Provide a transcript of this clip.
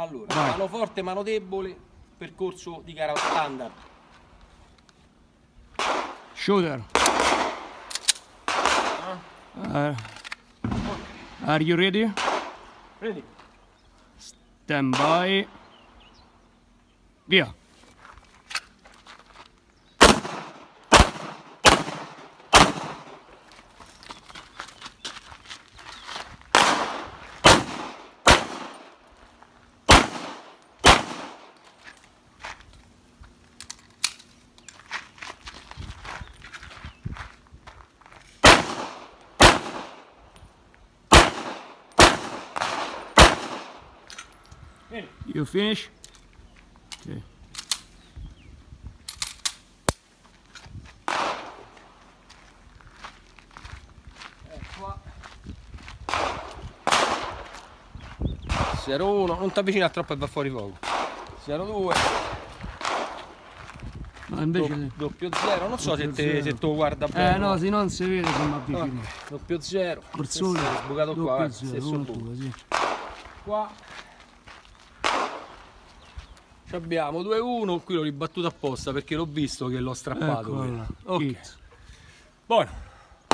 Allora, Vai. mano forte, mano debole, percorso di gara standard. Shooter. Uh, are you ready? Vedi? Stand by. Via. Vedi? You finish? Okay. Ecco qua. 0-1, non ti avvicinare troppo e va fuori fuoco. 0-2, Ma invece... doppio 0, non so se, te, zero. se tu guarda bene. Eh no, se non si vede se mi avvicino. Doppio 0, Col sole, sbucato qua, guarda, doppio stesso zero, uno, buco. due, sì. qua Ci abbiamo 2-1 qui l'ho ribattuto apposta perché l'ho visto che l'ho strappato Ecco ok. Buono